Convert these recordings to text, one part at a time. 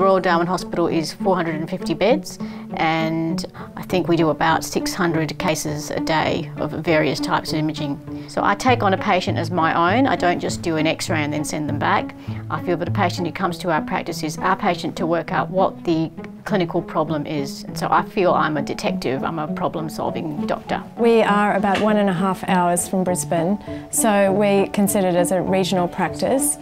Royal Darwin Hospital is 450 beds and I think we do about 600 cases a day of various types of imaging. So I take on a patient as my own. I don't just do an x-ray and then send them back. I feel that a patient who comes to our practice is our patient to work out what the clinical problem is. And so I feel I'm a detective, I'm a problem solving doctor. We are about one and a half hours from Brisbane, so we consider it as a regional practice.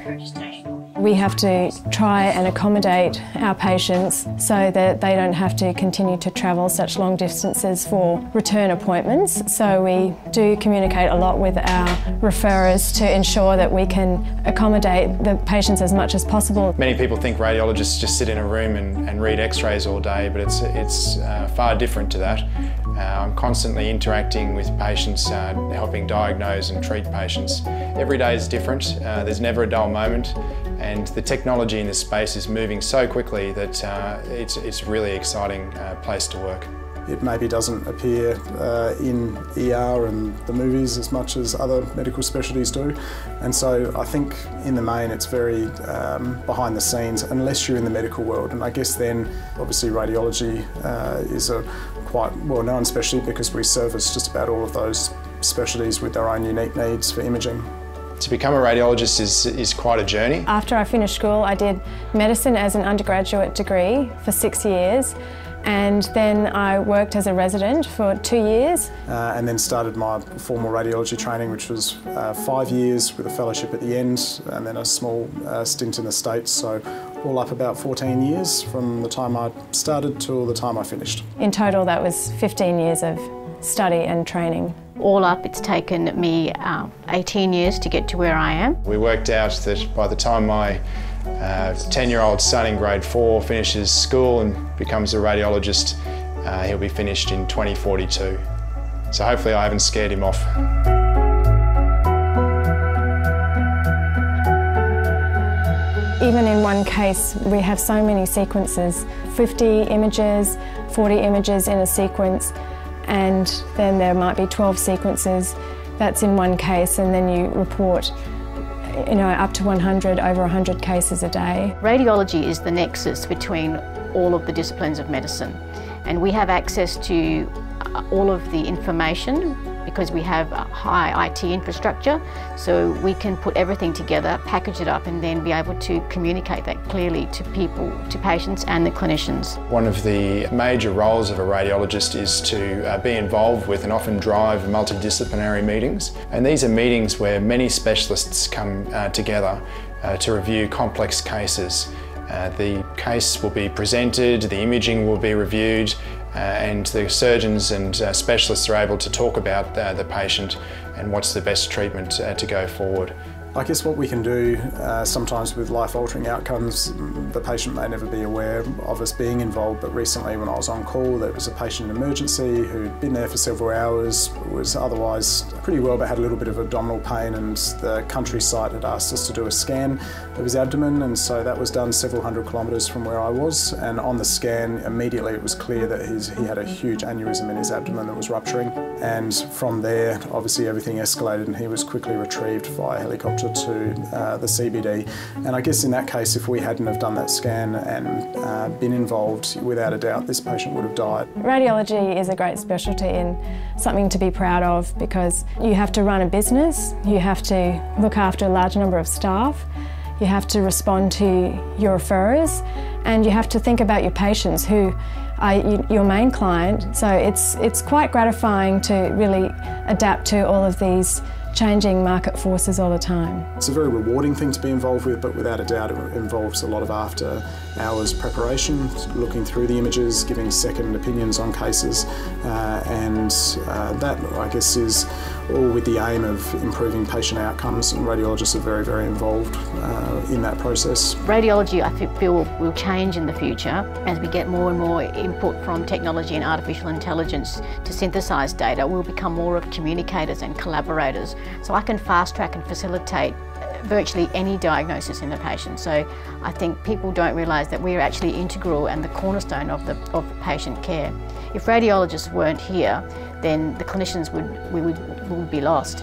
We have to try and accommodate our patients so that they don't have to continue to travel such long distances for return appointments. So we do communicate a lot with our referrers to ensure that we can accommodate the patients as much as possible. Many people think radiologists just sit in a room and, and read x-rays all day, but it's, it's uh, far different to that. Uh, I'm constantly interacting with patients, uh, helping diagnose and treat patients. Every day is different, uh, there's never a dull moment and the technology in this space is moving so quickly that uh, it's, it's a really exciting uh, place to work. It maybe doesn't appear uh, in ER and the movies as much as other medical specialties do. And so I think in the main it's very um, behind the scenes unless you're in the medical world. And I guess then obviously radiology uh, is a quite well known specialty because we service just about all of those specialties with their own unique needs for imaging. To become a radiologist is, is quite a journey. After I finished school, I did medicine as an undergraduate degree for six years and then I worked as a resident for two years. Uh, and then started my formal radiology training, which was uh, five years with a fellowship at the end, and then a small uh, stint in the States. So all up about 14 years from the time I started till the time I finished. In total, that was 15 years of study and training. All up, it's taken me um, 18 years to get to where I am. We worked out that by the time my 10-year-old uh, son in grade 4 finishes school and becomes a radiologist, uh, he'll be finished in 2042. So hopefully I haven't scared him off. Even in one case, we have so many sequences, 50 images, 40 images in a sequence, and then there might be 12 sequences. That's in one case, and then you report you know, up to 100, over 100 cases a day. Radiology is the nexus between all of the disciplines of medicine and we have access to uh, all of the information because we have high IT infrastructure. So we can put everything together, package it up and then be able to communicate that clearly to people, to patients and the clinicians. One of the major roles of a radiologist is to uh, be involved with and often drive multidisciplinary meetings. And these are meetings where many specialists come uh, together uh, to review complex cases. Uh, the case will be presented, the imaging will be reviewed, and the surgeons and uh, specialists are able to talk about uh, the patient and what's the best treatment to go forward. I guess what we can do uh, sometimes with life-altering outcomes, the patient may never be aware of us being involved, but recently when I was on call there was a patient in emergency who'd been there for several hours, was otherwise pretty well but had a little bit of abdominal pain and the country site had asked us to do a scan of his abdomen and so that was done several hundred kilometres from where I was. And on the scan immediately it was clear that his, he had a huge aneurysm in his abdomen that was rupturing. And from there obviously everything escalated and he was quickly retrieved via helicopter to uh, the CBD. And I guess in that case, if we hadn't have done that scan and uh, been involved, without a doubt, this patient would have died. Radiology is a great specialty and something to be proud of because you have to run a business, you have to look after a large number of staff, you have to respond to your referrers, and you have to think about your patients who are your main client. So it's, it's quite gratifying to really adapt to all of these changing market forces all the time. It's a very rewarding thing to be involved with, but without a doubt it involves a lot of after hours preparation, looking through the images, giving second opinions on cases, uh, and uh, that I guess is all with the aim of improving patient outcomes and radiologists are very, very involved uh, in that process. Radiology I feel will, change in the future as we get more and more input from technology and artificial intelligence to synthesise data. We'll become more of communicators and collaborators so I can fast track and facilitate virtually any diagnosis in the patient. So I think people don't realise that we're actually integral and the cornerstone of the of patient care. If radiologists weren't here, then the clinicians would we would, would be lost.